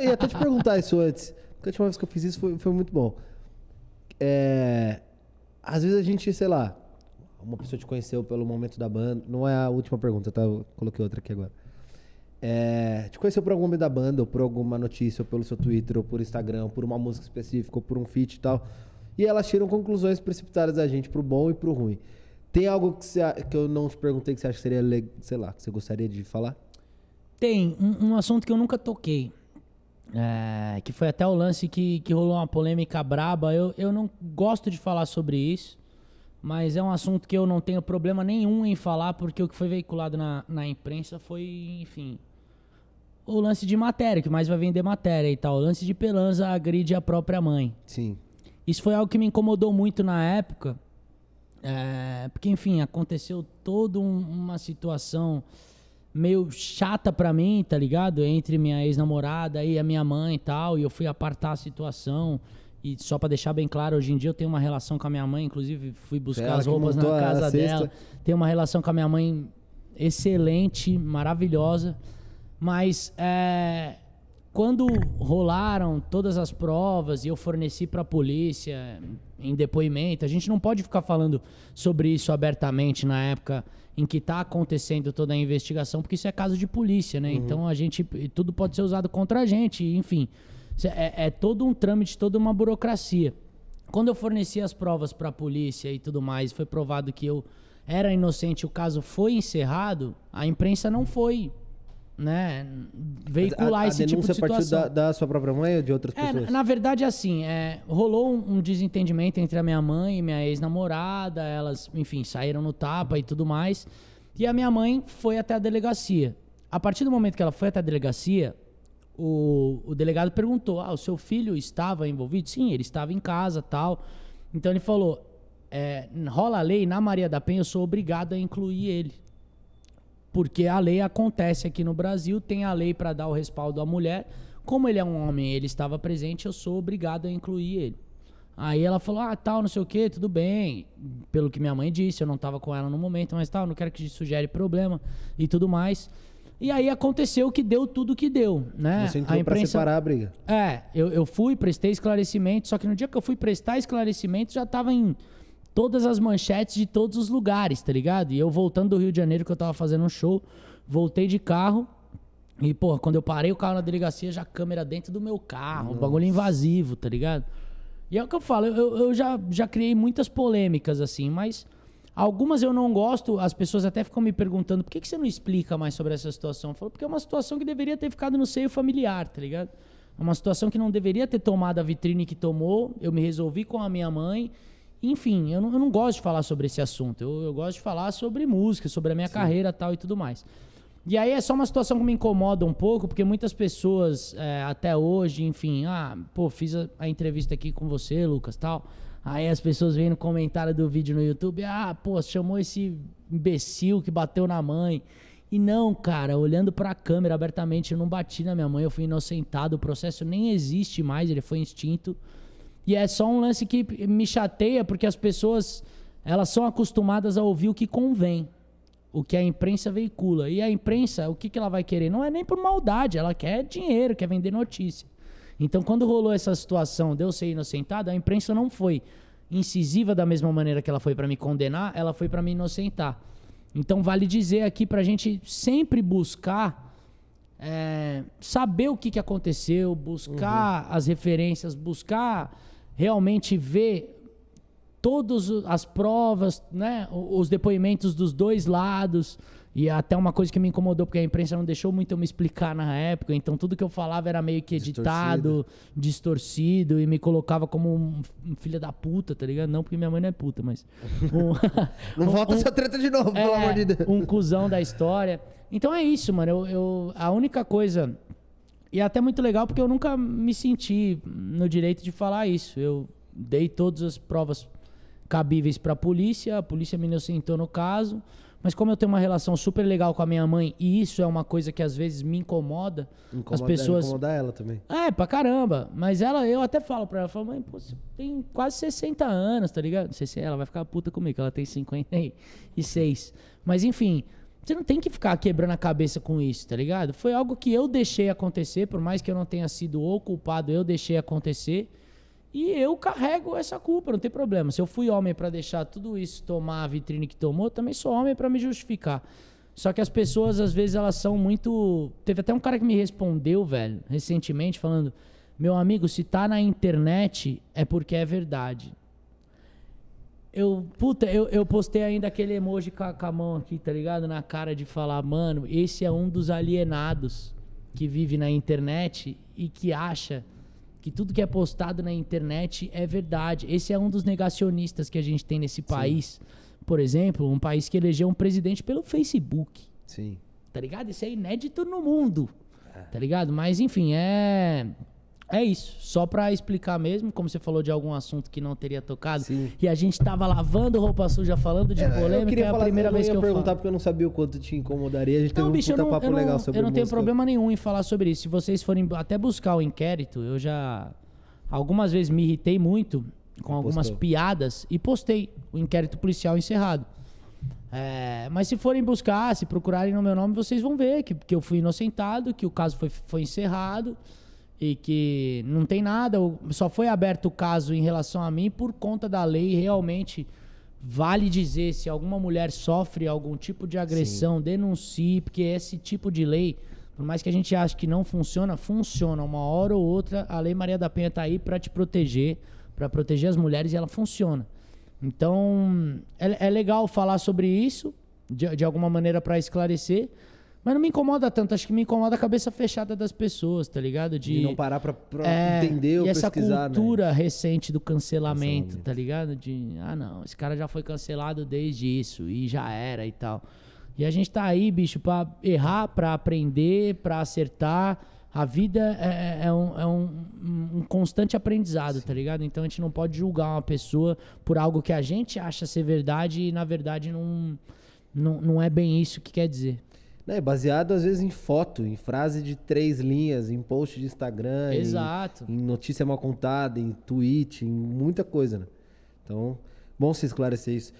Eu ia até te perguntar isso antes. Porque a última vez que eu fiz isso foi, foi muito bom. É, às vezes a gente, sei lá, uma pessoa te conheceu pelo momento da banda. Não é a última pergunta, tá? Eu coloquei outra aqui agora. É, te conheceu por algum momento da banda, ou por alguma notícia, ou pelo seu Twitter, ou por Instagram, ou por uma música específica, ou por um feat e tal. E elas tiram conclusões precipitadas da gente pro bom e pro ruim. Tem algo que, você, que eu não te perguntei que você acha que seria, sei lá, que você gostaria de falar? Tem um, um assunto que eu nunca toquei. É, que foi até o lance que, que rolou uma polêmica braba. Eu, eu não gosto de falar sobre isso, mas é um assunto que eu não tenho problema nenhum em falar, porque o que foi veiculado na, na imprensa foi, enfim, o lance de matéria, que mais vai vender matéria e tal. O lance de Pelanza agride a própria mãe. Sim. Isso foi algo que me incomodou muito na época, é, porque, enfim, aconteceu toda um, uma situação meio chata pra mim, tá ligado? Entre minha ex-namorada e a minha mãe e tal, e eu fui apartar a situação. E só para deixar bem claro, hoje em dia eu tenho uma relação com a minha mãe, inclusive fui buscar as roupas na casa dela. Tenho uma relação com a minha mãe excelente, maravilhosa. Mas é, quando rolaram todas as provas e eu forneci para a polícia em depoimento, a gente não pode ficar falando sobre isso abertamente na época em que está acontecendo toda a investigação, porque isso é caso de polícia, né? Uhum. Então a gente tudo pode ser usado contra a gente, enfim, é, é todo um trâmite, toda uma burocracia. Quando eu forneci as provas para a polícia e tudo mais, foi provado que eu era inocente, o caso foi encerrado, a imprensa não foi né, veicular a, a esse tipo de situação. A denúncia da, da, sua própria mãe ou de outras é, pessoas? Na verdade, assim, é, rolou um, um, desentendimento entre a minha mãe e minha ex-namorada, elas, enfim, saíram no tapa e tudo mais, e a minha mãe foi até a delegacia. A partir do momento que ela foi até a delegacia, o, o delegado perguntou, ah, o seu filho estava envolvido? Sim, ele estava em casa, tal. Então ele falou, é, rola a lei, na Maria da Penha eu sou obrigado a incluir ele porque a lei acontece aqui no Brasil, tem a lei para dar o respaldo à mulher. Como ele é um homem, ele estava presente, eu sou obrigado a incluir ele. Aí ela falou: "Ah, tal, não sei o quê, tudo bem". Pelo que minha mãe disse, eu não estava com ela no momento, mas tal, não quero que sugere problema e tudo mais. E aí aconteceu que deu tudo que deu, né? Você entrou a imprensa... pra separar a briga. É, eu, eu fui, prestei esclarecimento, só que no dia que eu fui prestar esclarecimento já estava em todas as manchetes de todos os lugares, tá ligado? E eu voltando do Rio de Janeiro, que eu tava fazendo um show, voltei de carro. E, porra, quando eu parei o carro na delegacia, já a câmera dentro do meu carro, um bagulho invasivo, tá ligado? E é o que eu falo, eu, eu já, já criei muitas polêmicas, assim, mas algumas eu não gosto, as pessoas até ficam me perguntando, por que, que você não explica mais sobre essa situação? Eu falo, porque é uma situação que deveria ter ficado no seio familiar, tá ligado? É uma situação que não deveria ter tomado a vitrine que tomou, eu me resolvi com a minha mãe enfim, eu não, eu não gosto de falar sobre esse assunto. Eu, eu gosto de falar sobre música, sobre a minha Sim. carreira tal e tudo mais. E aí é só uma situação que me incomoda um pouco, porque muitas pessoas, é, até hoje, enfim, ah, pô, fiz a, a, entrevista aqui com você, Lucas, tal. Aí as pessoas vêm no comentário do vídeo no YouTube, ah, pô, chamou esse imbecil que bateu na mãe. E não, cara, olhando para a câmera abertamente, eu não bati na minha mãe, eu fui inocentado, o processo nem existe mais, ele foi extinto. E é só um lance que me chateia porque as pessoas elas são acostumadas a ouvir o que convém, o que a imprensa veicula. E a imprensa, o que, que ela vai querer? Não é nem por maldade, ela quer dinheiro, quer vender notícia. Então, quando rolou essa situação de eu ser inocentado, a imprensa não foi incisiva da mesma maneira que ela foi para me condenar, ela foi para me inocentar. Então, vale dizer aqui para a gente sempre buscar é, saber o que, que aconteceu, buscar uhum. as referências, buscar realmente ver todas as provas, né, os depoimentos dos dois lados. E até uma coisa que me incomodou, porque a imprensa não deixou muito eu me explicar na época. Então tudo que eu falava era meio que editado, distorcido, distorcido e me colocava como um, um filho da puta, tá ligado? Não porque minha mãe não é puta, mas. Um, não um, volta um, essa treta de novo, é, pelo amor de Deus. Um cuzão da história. Então é isso, mano. Eu, eu, a única coisa. E é até muito legal porque eu nunca me senti no direito de falar isso. Eu dei todas as provas cabíveis para a polícia, a polícia me inocentou no caso. Mas como eu tenho uma relação super legal com a minha mãe, e isso é uma coisa que às vezes me incomoda, incomoda as pessoas. Incomoda ela também. É, pra caramba. Mas ela, eu até falo pra ela, falo, mãe, pô, você tem quase 60 anos, tá ligado? Não sei se ela vai ficar puta comigo, ela tem 56. Mas enfim, Você não tem que ficar quebrando a cabeça com isso, tá ligado? Foi algo que eu deixei acontecer, por mais que eu não tenha sido o culpado, eu deixei acontecer. E eu carrego essa culpa, não tem problema. Se eu fui homem para deixar tudo isso tomar a vitrine que tomou, também sou homem para me justificar. Só que as pessoas, às vezes, elas são muito. Teve até um cara que me respondeu, velho, recentemente, falando: Meu amigo, se tá na internet é porque é verdade. Eu, puta, eu, eu postei ainda aquele emoji com a, com a mão aqui, tá ligado? Na cara de falar, mano, esse é um dos alienados que vive na internet e que acha que tudo que é postado na internet é verdade. Esse é um dos negacionistas que a gente tem nesse país. Por exemplo, um país que elegeu um presidente pelo Facebook. Sim. Tá ligado? Isso é inédito no mundo. Tá ligado? Mas enfim, é. É isso. Só pra explicar mesmo, como você falou de algum assunto que não teria tocado. Sim. E a gente tava lavando roupa suja falando de eu polêmica. queria É a primeira eu vez que eu perguntar falo. porque eu não sabia o quanto te incomodaria. A gente teve Não, um bicho, eu puta não, papo eu não, legal sobre eu não tenho problema nenhum em falar sobre isso. Se vocês forem até buscar o inquérito, eu já algumas vezes me irritei muito com algumas postou. piadas e postei o inquérito policial encerrado. É, mas se forem buscar, se procurarem no meu nome, vocês vão ver que, que eu fui inocentado, que o caso foi, foi encerrado e que não tem nada. Só foi aberto o caso em relação a mim por conta da lei. Realmente vale dizer se alguma mulher sofre algum tipo de agressão, denuncie, porque esse tipo de lei, por mais que a gente ache que não funciona, funciona. Uma hora ou outra, a Lei Maria da Penha está aí para te proteger, para proteger as mulheres e ela funciona. Então, é, é legal falar sobre isso, de, de alguma maneira para esclarecer, mas não me incomoda tanto. Acho que me incomoda a cabeça fechada das pessoas, tá ligado? De não parar pra, pra É, entender ou e essa pesquisar, né? cultura recente do cancelamento, Cancelamento. tá ligado? De, ah, não, esse cara já foi cancelado desde isso e já era e tal. E a gente tá aí, bicho, pra errar, pra aprender, pra acertar. A vida é, é um, é um- um constante aprendizado, tá ligado? Então a gente não pode julgar uma pessoa por algo que a gente acha ser verdade e na verdade não, não, não é bem isso que quer dizer. Né, baseado às vezes em foto, em frase de três linhas, em post de Instagram, em- Exato. Em, notícia mal contada, em tweet, em muita coisa, né? Então, bom você esclarecer isso.